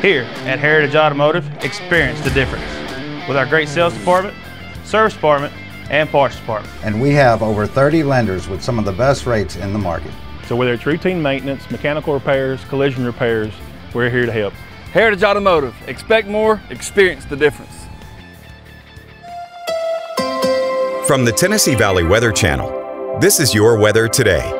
Here at Heritage Automotive, experience the difference with our great sales department, service department, and parts department. And we have over 30 lenders with some of the best rates in the market. So whether it's routine maintenance, mechanical repairs, collision repairs, we're here to help. Heritage Automotive. Expect more, experience the difference. From the Tennessee Valley Weather Channel, this is your weather today.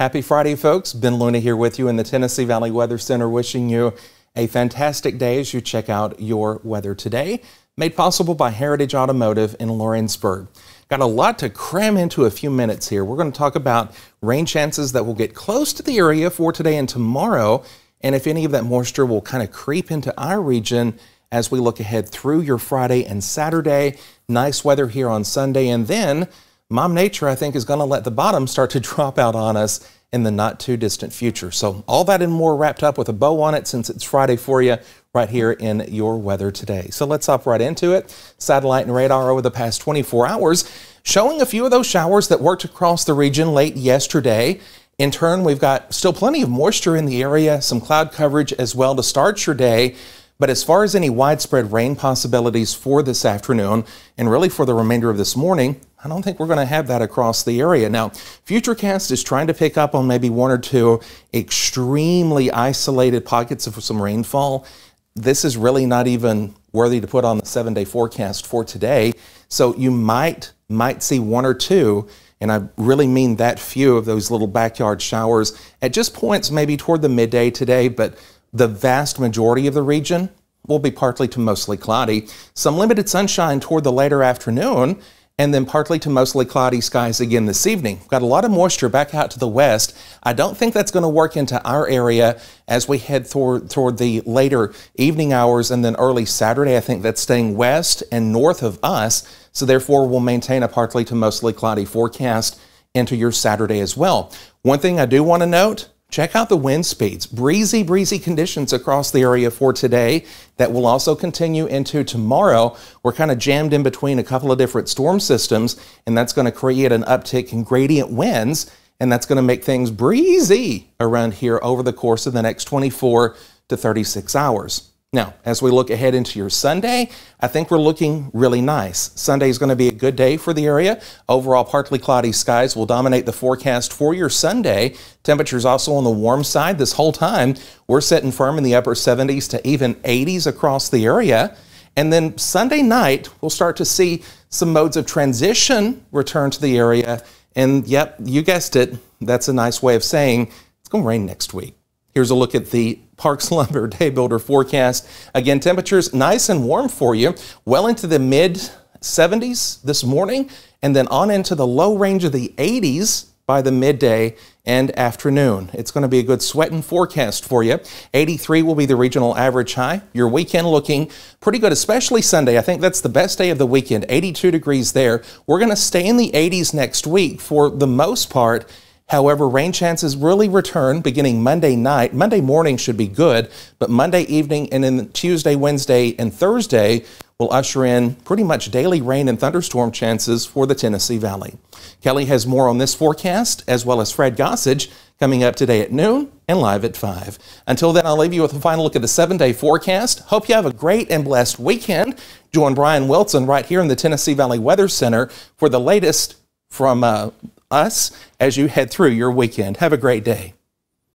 Happy Friday, folks. Ben Luna here with you in the Tennessee Valley Weather Center, wishing you a fantastic day as you check out your weather today, made possible by Heritage Automotive in Lawrenceburg. Got a lot to cram into a few minutes here. We're going to talk about rain chances that will get close to the area for today and tomorrow, and if any of that moisture will kind of creep into our region as we look ahead through your Friday and Saturday. Nice weather here on Sunday, and then Mom Nature, I think, is going to let the bottom start to drop out on us in the not too distant future. So, all that and more wrapped up with a bow on it since it's Friday for you right here in your weather today. So, let's hop right into it. Satellite and radar over the past 24 hours showing a few of those showers that worked across the region late yesterday. In turn, we've got still plenty of moisture in the area, some cloud coverage as well to start your day. But as far as any widespread rain possibilities for this afternoon and really for the remainder of this morning, I don't think we're going to have that across the area. Now, Futurecast is trying to pick up on maybe one or two extremely isolated pockets of some rainfall. This is really not even worthy to put on the seven day forecast for today. So you might, might see one or two and I really mean that few of those little backyard showers at just points maybe toward the midday today, but the vast majority of the region will be partly to mostly cloudy. Some limited sunshine toward the later afternoon, and then partly to mostly cloudy skies again this evening. Got a lot of moisture back out to the west. I don't think that's going to work into our area as we head toward, toward the later evening hours and then early Saturday. I think that's staying west and north of us, so therefore we'll maintain a partly to mostly cloudy forecast into your Saturday as well. One thing I do want to note Check out the wind speeds. Breezy, breezy conditions across the area for today that will also continue into tomorrow. We're kind of jammed in between a couple of different storm systems, and that's going to create an uptick in gradient winds, and that's going to make things breezy around here over the course of the next 24 to 36 hours. Now, as we look ahead into your Sunday, I think we're looking really nice. Sunday is going to be a good day for the area. Overall, partly cloudy skies will dominate the forecast for your Sunday. Temperatures also on the warm side this whole time. We're sitting firm in the upper 70s to even 80s across the area. And then Sunday night, we'll start to see some modes of transition return to the area. And yep, you guessed it. That's a nice way of saying it's going to rain next week. Here's a look at the Parks Lumber Day Builder forecast. Again, temperatures nice and warm for you, well into the mid 70s this morning, and then on into the low range of the 80s by the midday and afternoon. It's going to be a good sweating forecast for you. 83 will be the regional average high. Your weekend looking pretty good, especially Sunday. I think that's the best day of the weekend. 82 degrees there. We're going to stay in the 80s next week for the most part. However, rain chances really return beginning Monday night. Monday morning should be good, but Monday evening and then Tuesday, Wednesday, and Thursday will usher in pretty much daily rain and thunderstorm chances for the Tennessee Valley. Kelli has more on this forecast, as well as Fred Gossage, coming up today at noon and live at 5. Until then, I'll leave you with a final look at the seven day forecast. Hope you have a great and blessed weekend. Join Bryan Wilson right here in the Tennessee Valley Weather Center for the latest from uh, us as you head through your weekend. Have a great day.